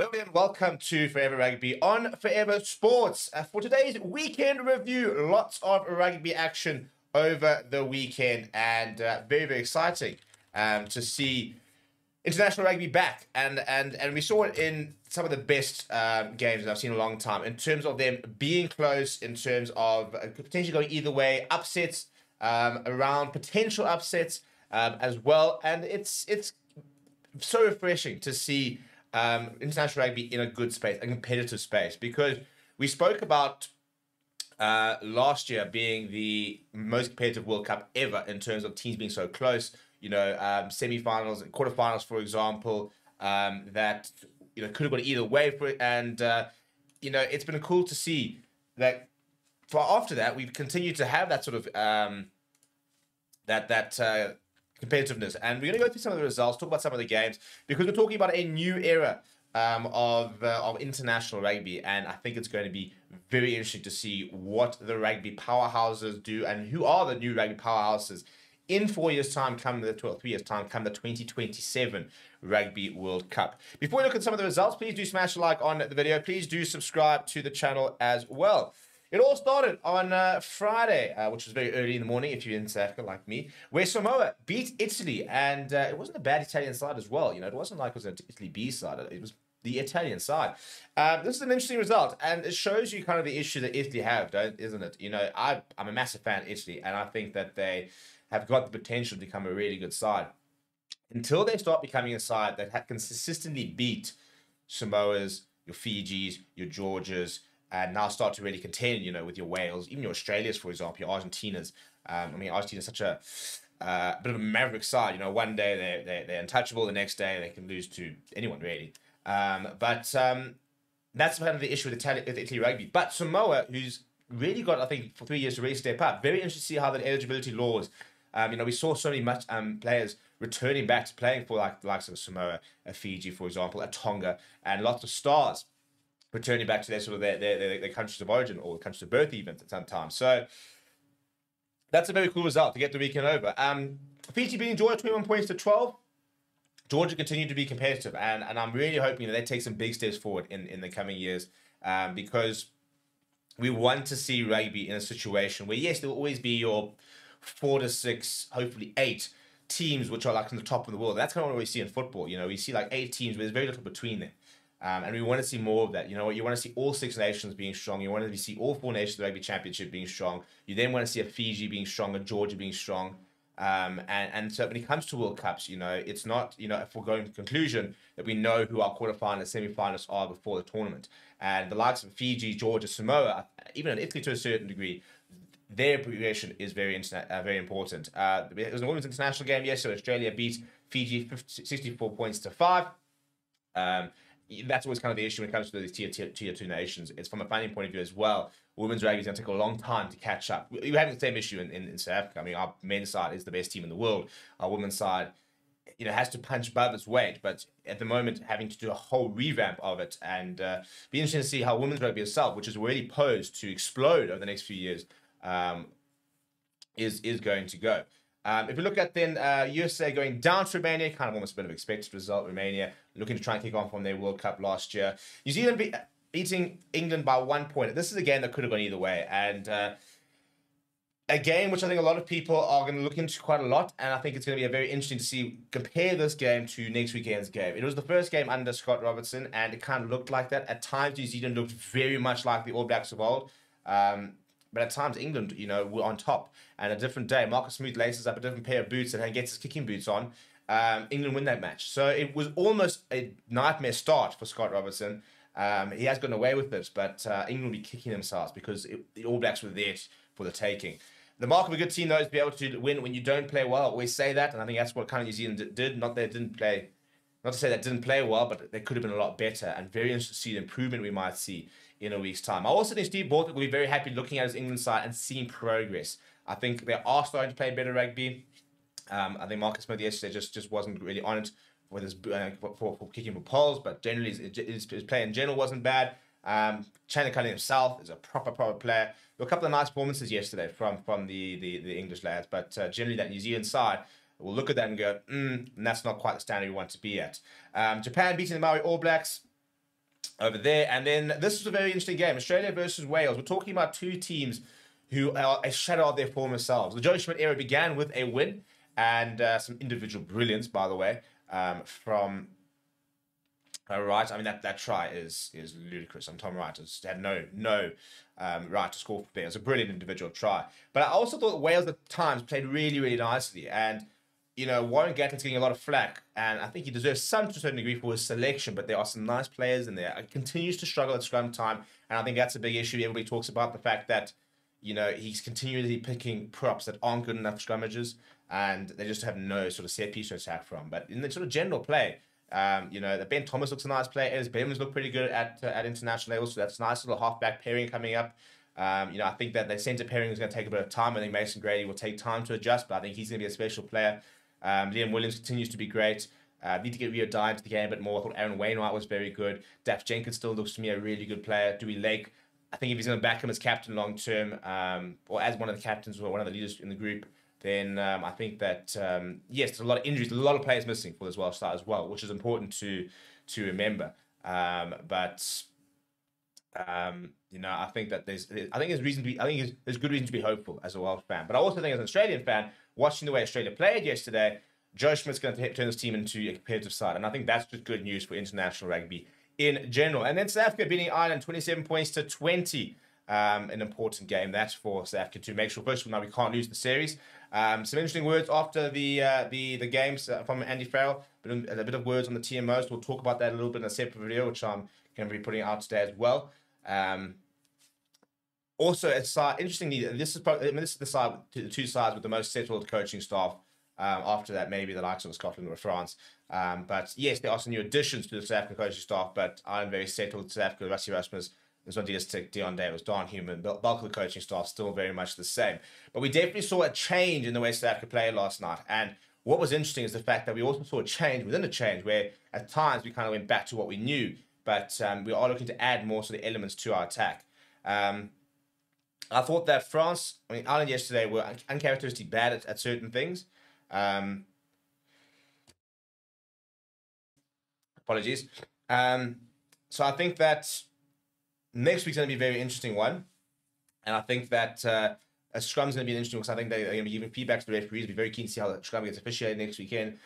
Hello and welcome to Forever Rugby on Forever Sports. Uh, for today's weekend review, lots of rugby action over the weekend and uh, very, very exciting um, to see international rugby back. And, and, and we saw it in some of the best um, games I've seen in a long time in terms of them being close, in terms of uh, potentially going either way, upsets, um, around potential upsets um, as well. And it's, it's so refreshing to see um, international rugby in a good space, a competitive space, because we spoke about uh, last year being the most competitive World Cup ever in terms of teams being so close. You know, um, semi-finals and quarterfinals, for example, um, that you know could have gone either way for it, and uh, you know it's been cool to see that. For after that, we've continued to have that sort of um, that that uh, competitiveness. And we're going to go through some of the results, talk about some of the games, because we're talking about a new era um, of uh, of international rugby, and I think it's going to be very interesting to see what the rugby powerhouses do and who are the new rugby powerhouses in four years' time, come the 12, three years' time, come the 2027 Rugby World Cup. Before we look at some of the results, please do smash a like on the video. Please do subscribe to the channel as well. It all started on uh, Friday, uh, which was very early in the morning if you're in South Africa like me, where Samoa beat Italy. And uh, it wasn't a bad Italian side as well. You know, it wasn't like it was an Italy B side, it was the Italian side. Um, this is an interesting result, and it shows you kind of the issue that Italy have, don't, isn't it? You know, I, I'm a massive fan of Italy, and I think that they have got the potential to become a really good side. Until they start becoming a side that can consistently beat Samoa's, your Fijis, your Georgias, and now start to really contend, you know, with your Wales, even your Australias, for example, your Argentinas. Um, I mean, Argentina is such a uh, bit of a maverick side. You know, one day they're, they're, they're untouchable, the next day they can lose to anyone, really. Um, but um, that's kind of the issue with Italy, with Italy rugby. But Samoa, who's really got, I think, for three years to really step up, very interesting to see how the eligibility laws um, you know, we saw so many much um, players returning back to playing for like the likes of Samoa, a Fiji, for example, a Tonga, and lots of stars returning back to their sort of their, their, their, their countries of origin or countries of birth even at some time. So that's a very cool result to get the weekend over. Um, Fiji beating Georgia 21 points to 12. Georgia continue to be competitive, and, and I'm really hoping that they take some big steps forward in, in the coming years um, because we want to see rugby in a situation where, yes, there will always be your four to six, hopefully eight teams which are like in the top of the world. That's kind of what we see in football. You know, we see like eight teams, but there's very little between them. Um, and we want to see more of that. You know, what? you want to see all six nations being strong. You want to see all four nations of the rugby championship being strong. You then want to see a Fiji being strong, a Georgia being strong. Um, and, and so when it comes to World Cups, you know, it's not, you know, a foregone conclusion that we know who our quarterfinalists, semi-finalists are before the tournament. And the likes of Fiji, Georgia, Samoa, even in Italy to a certain degree, their progression is very interna- uh, very important. Uh, it was a women's international game yesterday. Australia beat Fiji 50, 64 points to five. Um, that's always kind of the issue when it comes to these tier, tier, tier two nations. It's from a funding point of view as well. Women's rugby is going to take a long time to catch up. We're having the same issue in, in, in South Africa. I mean, our men's side is the best team in the world. Our women's side, you know, has to punch above its weight. But at the moment, having to do a whole revamp of it and uh, be interesting to see how women's rugby itself, which is really posed to explode over the next few years, um, is is going to go. Um, if we look at then uh, USA going down to Romania, kind of almost a bit of expected result. Romania looking to try and kick on from their World Cup last year. New Zealand be- beating England by one point. This is a game that could have gone either way, and uh, a game which I think a lot of people are going to look into quite a lot. And I think it's going to be a very interesting to see compare this game to next weekend's game. It was the first game under Scott Robertson, and it kind of looked like that. At times, New Zealand looked very much like the All Blacks of old. Um, but at times, England, you know, were on top. And a different day, Marcus Smith laces up a different pair of boots and gets his kicking boots on. Um, England win that match. So it was almost a nightmare start for Scott Robertson. Um, he has gotten away with it, but uh, England will be kicking themselves because it, the All Blacks were there for the taking. The mark of a good team, though, is to be able to win when you don't play well. I always say that, and I think that's what kind of New Zealand did. Not that they didn't play, not to say that didn't play well, but they could have been a lot better. And very interesting to see the improvement we might see in a week's time. I also think Steve Borthwick will be very happy looking at his England side and seeing progress. I think they are starting to play better rugby. Um, I think Marcus Smith yesterday just, just wasn't really on it with his uh, for, for, kicking for poles, but generally his, his, play in general wasn't bad. Um, Chandler himself is a proper, proper player. There were a couple of nice performances yesterday from from the, the, the English lads, but uh, generally that New Zealand side will look at that and go, mm, and that's not quite the standard we want to be at. Um, Japan beating the Maori All Blacks over there. And then this is a very interesting game Australia versus Wales. We're talking about two teams who are a shadow of their former selves. The Joe Schmidt era began with a win and uh, some individual brilliance, by the way, um, from uh, Wright. I mean, that, that try is is ludicrous. And Tom Wright has had no no um, right to score for there. It was a brilliant individual try. But I also thought Wales at times played really, really nicely. And you know, Warren Gatland's getting a lot of flack, and I think he deserves some to a certain degree for his selection, but there are some nice players in there. He continues to struggle at scrum time, and I think that's a big issue. Everybody talks about the fact that, you know, he's continually picking props that aren't good enough scrummages, and they just have no sort of set piece to attack from. But in the sort of general play, um, you know, the Ben Thomas looks a nice player. As Bevins look pretty good at uh, at international levels, so that's nice little halfback pairing coming up. Um, you know, I think that the centre pairing is going to take a bit of time. I think Mason Grady will take time to adjust, but I think he's going to be a special player. Um, Liam Williams continues to be great. Uh, need to get Rio Dyer into the game a bit more. I thought Aaron Wainwright was very good. Dafydd Jenkins still looks to me a really good player. Dewi Lake, I think if he's going to back him as captain long term, um, or as one of the captains or one of the leaders in the group, then um, I think that um, yes, there's a lot of injuries, a lot of players missing for this Welsh side as well, which is important to to remember. Um, but um, you know, I think that there's, I think there's reason to be, I think there's, good reason to be hopeful as a Welsh fan. But I also think as an Australian fan, watching the way Australia played yesterday, Joe Schmidt's going to turn this team into a competitive side. And I think that's just good news for international rugby in general. And then South Africa beating Ireland 27 points to 20. Um, an important game that's for South Africa to make sure first of all now we can't lose the series. Um, some interesting words after the uh, the the games uh, from Andy Farrell, but a bit of words on the TMOs. We'll talk about that a little bit in a separate video, which I'm going to be putting out today as well. Um, also, uh, interestingly, this is probably, I mean, this is the side, the two sides with the most settled coaching staff. Um, after that, maybe the likes of Scotland or France. Um, but yes, there are some new additions to the South African coaching staff, but I'm very settled. South Africa, Erasmus, there's one Deon Davids, Daan Human, bulk of the coaching staff still very much the same. But we definitely saw a change in the way South Africa played last night. And what was interesting is the fact that we also saw a change within a change where at times we kind of went back to what we knew, but um, we are looking to add more sort of elements to our attack. Um, I thought that France, I mean, Ireland yesterday were uncharacteristically bad at, at certain things. Um, apologies. Um, so I think that next week's going to be a very interesting one. And I think that uh, a scrum's going to be interesting because I think they're going to be giving feedback to the referees. Be very keen to see how the scrum gets officiated next weekend.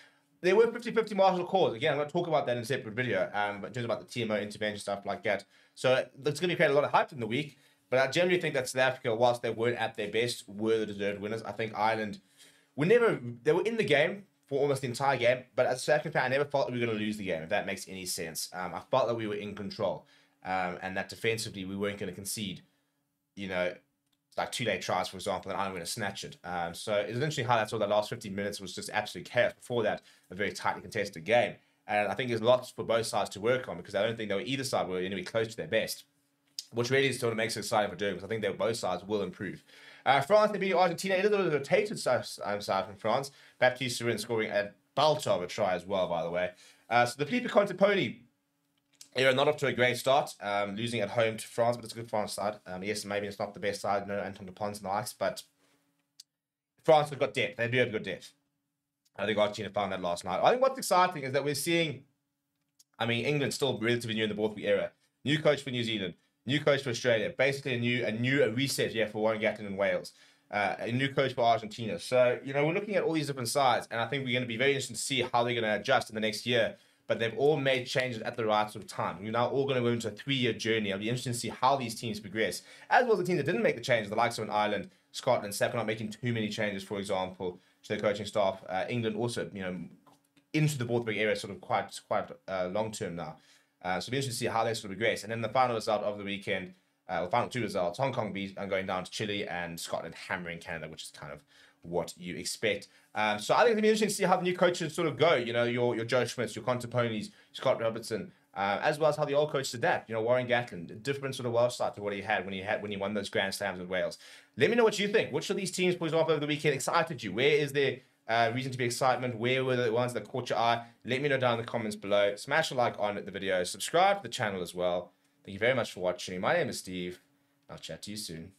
There were 50 50 martial calls. Again, I'm going to talk about that in a separate video, um, in terms about the TMO intervention, stuff like that. So that's going to be create a lot of hype in the week. But I generally think that South Africa, whilst they weren't at their best, were the deserved winners. I think Ireland were never, they were in the game for almost the entire game. But as a South African fan, I never felt that we were going to lose the game, if that makes any sense. Um, I felt that we were in control um, and that defensively we weren't going to concede, you know, like two late tries, for example, and I'm going to snatch it. Um, so it's interesting how all the last 15 minutes was just absolute chaos. Before that, a very tightly contested game. And I think there's lots for both sides to work on because I don't think they were either side were anywhere close to their best which really is sort of makes it exciting for doing because I think that both sides will improve. Uh, France, they beat Argentina. A little bit of a rotated side, um, side from France. Baptiste Serin scoring a belter of a try as well, by the way. Uh, so the Felipe Era not off to a great start, um, losing at home to France, but it's a good France side. Um, yes, maybe it's not the best side, no Antoine Dupont and the likes, but France have got depth. They do have good depth. I think Argentina found that last night. I think what's exciting is that we're seeing, I mean, England still relatively new in the Borthwick era. New coach for New Zealand new coach for Australia, basically a new a new a reset yeah for Warren Gatland and Wales, uh, a new coach for Argentina. So you know we're looking at all these different sides, and I think we're going to be very interested to see how they're going to adjust in the next year. But they've all made changes at the right sort of time. We're now all going to go into a three-year journey. I'll be interested to see how these teams progress, as well as the teams that didn't make the changes, the likes of an Ireland, Scotland, South not making too many changes, for example, to their coaching staff. Uh, England also, you know, into the Borthwick area sort of quite quite uh, long term now. Uh, so it'll be interesting to see how they sort of progress. And then the final result of the weekend, uh, the final two results, Hong Kong beat and going down to Chile and Scotland hammering Canada, which is kind of what you expect. Um, so I think it'll be interesting to see how the new coaches sort of go. You know, your your Joe Schmidts, your Contepomis, Scott Robertson, uh, as well as how the old coaches adapt. You know, Warren Gatland, different sort of Welsh start to what he had when he had when he won those Grand Slams with Wales. Let me know what you think. Which of these teams, for example, over the weekend excited you? Where is there uh, reason to be excitement? Where were the ones that caught your eye? Let me know down in the comments below. Smash a like on the video. Subscribe to the channel as well. Thank you very much for watching. My name is Steve. I'll chat to you soon.